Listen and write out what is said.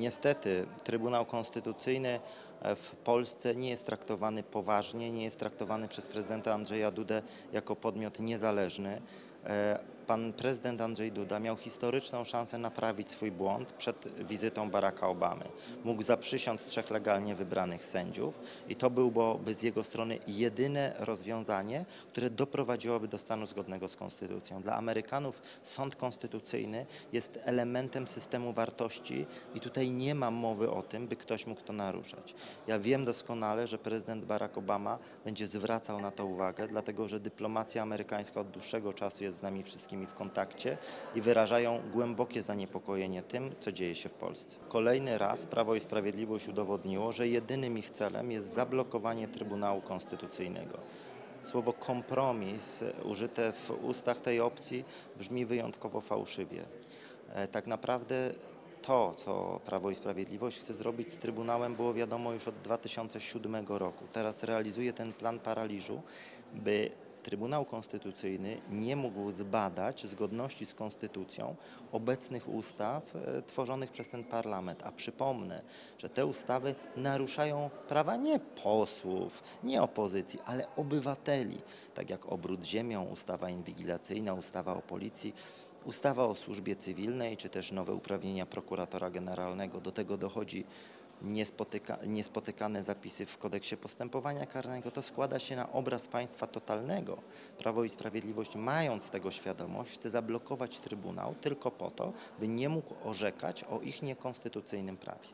Niestety Trybunał Konstytucyjny w Polsce nie jest traktowany poważnie, nie jest traktowany przez prezydenta Andrzeja Dudę jako podmiot niezależny. E, Pan prezydent Andrzej Duda miał historyczną szansę naprawić swój błąd przed wizytą Baracka Obamy. Mógł zaprzysiąc trzech legalnie wybranych sędziów i to byłoby z jego strony jedyne rozwiązanie, które doprowadziłoby do stanu zgodnego z konstytucją. Dla Amerykanów sąd konstytucyjny jest elementem systemu wartości i tutaj nie ma mowy o tym, by ktoś mógł to naruszać. Ja wiem doskonale, że prezydent Barack Obama będzie zwracał na to uwagę, dlatego że dyplomacja amerykańska od dłuższego czasu jest z nami wszystkimi w kontakcie i wyrażają głębokie zaniepokojenie tym, co dzieje się w Polsce. Kolejny raz Prawo i Sprawiedliwość udowodniło, że jedynym ich celem jest zablokowanie Trybunału Konstytucyjnego. Słowo kompromis użyte w ustach tej opcji brzmi wyjątkowo fałszywie. E, Tak naprawdę to, co Prawo i Sprawiedliwość chce zrobić z Trybunałem, było wiadomo już od 2007 roku. Teraz realizuje ten plan paraliżu, by Trybunał Konstytucyjny nie mógł zbadać zgodności z konstytucją obecnych ustaw e, tworzonych przez ten parlament. A przypomnę, że te ustawy naruszają prawa nie posłów, nie opozycji, ale obywateli, tak jak obrót ziemią, ustawa inwigilacyjna, ustawa o policji. Ustawa o służbie cywilnej, czy też nowe uprawnienia prokuratora generalnego. Do tego dochodzi niespotyka, niespotykane zapisy w kodeksie postępowania karnego. To składa się na obraz państwa totalnego. Prawo i Sprawiedliwość, mając tego świadomość, chce zablokować Trybunał tylko po to, by nie mógł orzekać o ich niekonstytucyjnym prawie.